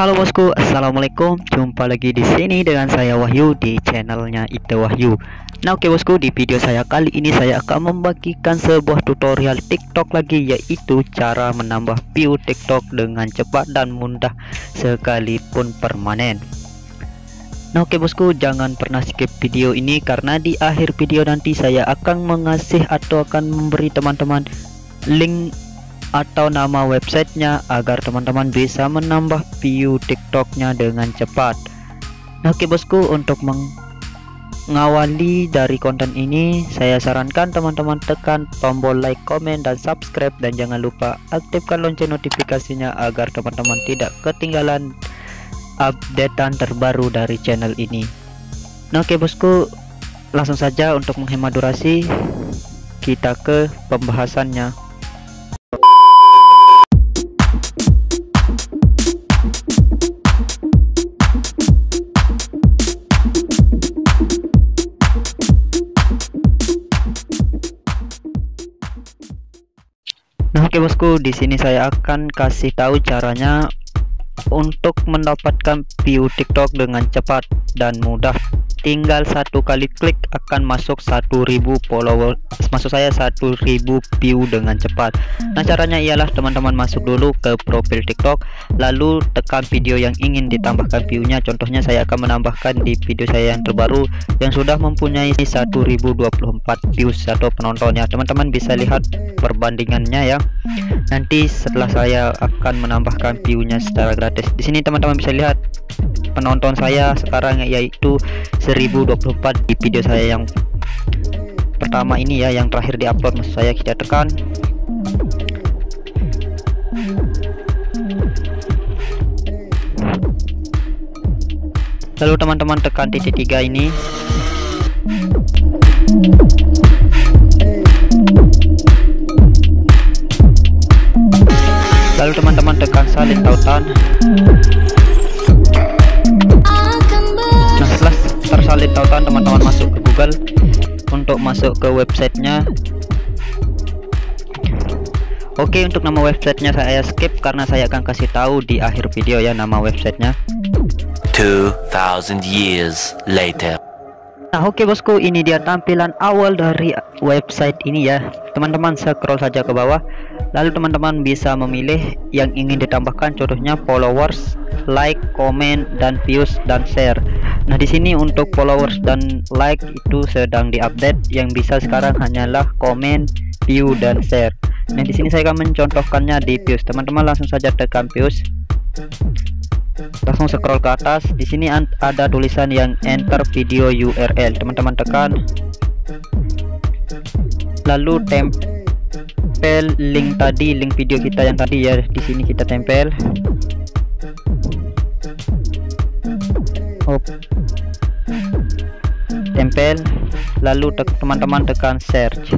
Halo bosku, assalamualaikum. Jumpa lagi di sini dengan saya Wahyu di channelnya Ite Wahyu. Nah oke bosku, di video saya kali ini saya akan membagikan sebuah tutorial TikTok lagi yaitu cara menambah view TikTok dengan cepat dan mudah sekalipun permanen. Nah oke bosku, jangan pernah skip video ini karena di akhir video nanti saya akan mengasih atau akan memberi teman-teman link atau nama websitenya agar teman-teman bisa menambah view tiktoknya dengan cepat. Nah oke bosku untuk mengawali dari konten ini saya sarankan teman-teman tekan tombol like comment dan subscribe dan jangan lupa aktifkan lonceng notifikasinya agar teman-teman tidak ketinggalan updatean terbaru dari channel ini. Nah oke bosku langsung saja untuk menghemat durasi kita ke pembahasannya Nah, oke bosku, di sini saya akan kasih tahu caranya untuk mendapatkan view TikTok dengan cepat dan mudah tinggal satu kali klik akan masuk 1000 follower maksud saya 1000 view dengan cepat. Nah caranya ialah teman-teman masuk dulu ke profil tiktok lalu tekan video yang ingin ditambahkan viewnya. Contohnya saya akan menambahkan di video saya yang terbaru yang sudah mempunyai 1024 views atau penontonnya teman-teman bisa lihat perbandingannya ya. Nanti setelah saya akan menambahkan viewnya secara gratis. Di sini teman-teman bisa lihat penonton saya sekarang yaitu 1024 di video saya yang pertama ini ya yang terakhir diupload maksud saya kita tekan. Lalu teman-teman tekan titik tiga ini. Lalu teman-teman tekan salin tautan tersalin tautan teman-teman masuk ke Google untuk masuk ke websitenya. Oke untuk nama websitenya saya skip karena saya akan kasih tahu di akhir video ya nama websitenya. 2000 years later. Nah oke bosku ini dia tampilan awal dari website ini ya. Teman-teman scroll saja ke bawah. Lalu teman-teman bisa memilih yang ingin ditambahkan. Contohnya followers like comment dan views dan share nah di sini untuk followers dan like itu sedang diupdate. Yang bisa sekarang hanyalah comment view dan share. Nah di sini saya akan mencontohkannya di views. Teman-teman langsung saja tekan views. Langsung scroll ke atas. Di sini ada tulisan yang enter video URL teman-teman tekan. Lalu tempel link tadi link video kita yang tadi ya. Di sini kita tempel tempel lalu teman-teman te tekan search.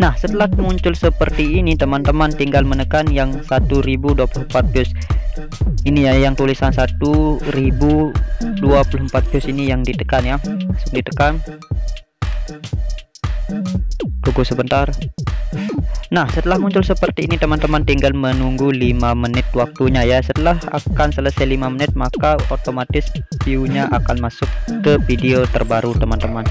Nah setelah muncul seperti ini teman-teman tinggal menekan yang 1024 views ini ya yang tulisan 1024 views ini yang ditekan ya. Langsung ditekan. Tunggu sebentar Nah setelah muncul seperti ini teman-teman tinggal menunggu 5 menit waktunya ya. Setelah akan selesai 5 menit maka otomatis viewnya akan masuk ke video terbaru teman-teman.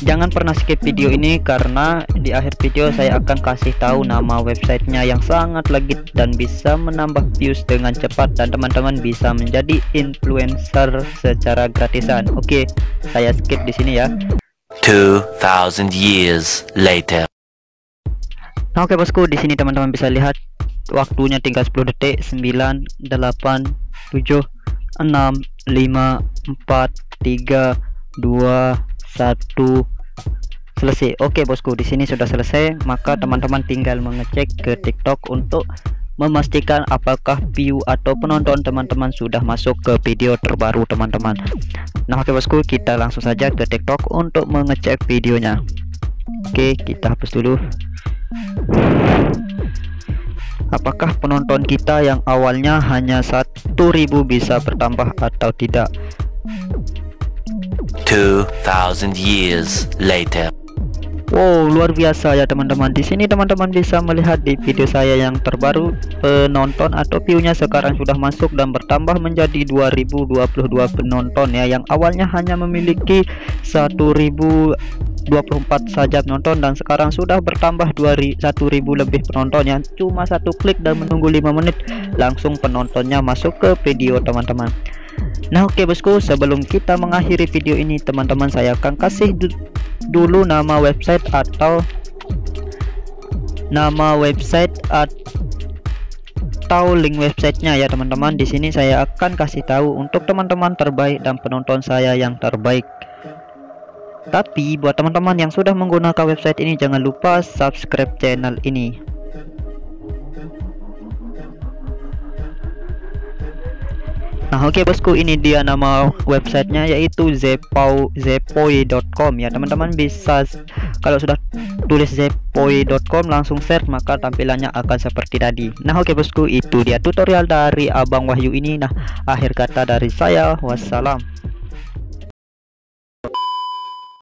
Jangan pernah skip video ini karena di akhir video saya akan kasih tahu nama websitenya yang sangat legit dan bisa menambah views dengan cepat dan teman-teman bisa menjadi influencer secara gratisan. Oke saya skip di sini ya 2000 years later. Nah, oke bosku di sini teman-teman bisa lihat waktunya tinggal 10 detik 9 8 7 6 5 4 3 2 satu. Selesai. Oke bosku di sini sudah selesai. Maka teman-teman tinggal mengecek ke TikTok untuk memastikan apakah view atau penonton teman-teman sudah masuk ke video terbaru teman-teman. Nah oke bosku kita langsung saja ke TikTok untuk mengecek videonya. Oke kita hapus dulu. Apakah penonton kita yang awalnya hanya 1000 bisa bertambah atau tidak? 2000 years later Wow, luar biasa ya teman-teman. Di sini teman-teman bisa melihat di video saya yang terbaru penonton atau view-nya sekarang sudah masuk dan bertambah menjadi 2022 penonton ya. Yang awalnya hanya memiliki 1024 saja penonton dan sekarang sudah bertambah 1000 lebih penonton yang cuma satu klik dan menunggu 5 menit langsung penontonnya masuk ke video teman-teman. Nah oke okay, bosku sebelum kita mengakhiri video ini teman-teman saya akan kasih dulu nama website atau nama website atau link websitenya ya teman-teman. Di sini saya akan kasih tahu untuk teman-teman terbaik dan penonton saya yang terbaik. Tapi buat teman-teman yang sudah menggunakan website ini jangan lupa subscribe channel ini Nah oke okay, bosku ini dia nama websitenya yaitu zepoi.com ya teman-teman bisa kalau sudah tulis zepoi.com langsung search maka tampilannya akan seperti tadi. Nah oke okay, bosku itu dia tutorial dari Abang Wahyu ini. Nah akhir kata dari saya wassalam